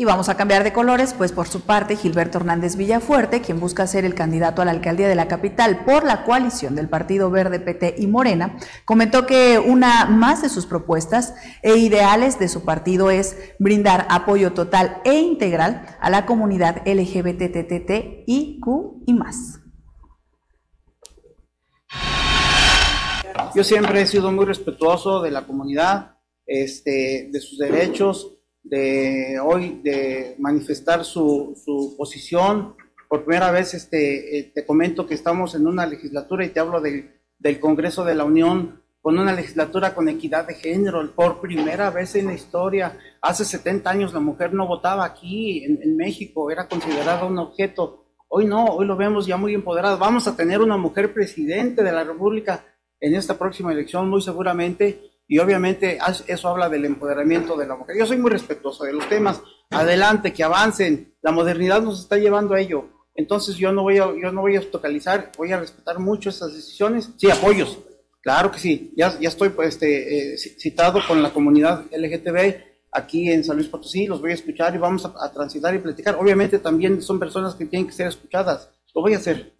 Y vamos a cambiar de colores, pues por su parte Gilberto Hernández Villafuerte, quien busca ser el candidato a la alcaldía de la capital por la coalición del Partido Verde PT y Morena, comentó que una más de sus propuestas e ideales de su partido es brindar apoyo total e integral a la comunidad LGBTTT, y más. Yo siempre he sido muy respetuoso de la comunidad, este, de sus derechos, de hoy de manifestar su, su posición. Por primera vez este, eh, te comento que estamos en una legislatura y te hablo del Congreso de la Unión con una legislatura con equidad de género. Por primera vez en la historia, hace 70 años la mujer no votaba aquí en, en México, era considerada un objeto. Hoy no, hoy lo vemos ya muy empoderado. Vamos a tener una mujer presidente de la República en esta próxima elección, muy seguramente y obviamente eso habla del empoderamiento de la mujer. Yo soy muy respetuoso de los temas, adelante, que avancen, la modernidad nos está llevando a ello. Entonces yo no voy a, yo no voy a totalizar, voy a respetar mucho esas decisiones. Sí, apoyos, claro que sí. Ya, ya estoy pues, este, eh, citado con la comunidad LGTB aquí en San Luis Potosí, los voy a escuchar y vamos a transitar y platicar. Obviamente también son personas que tienen que ser escuchadas, lo voy a hacer.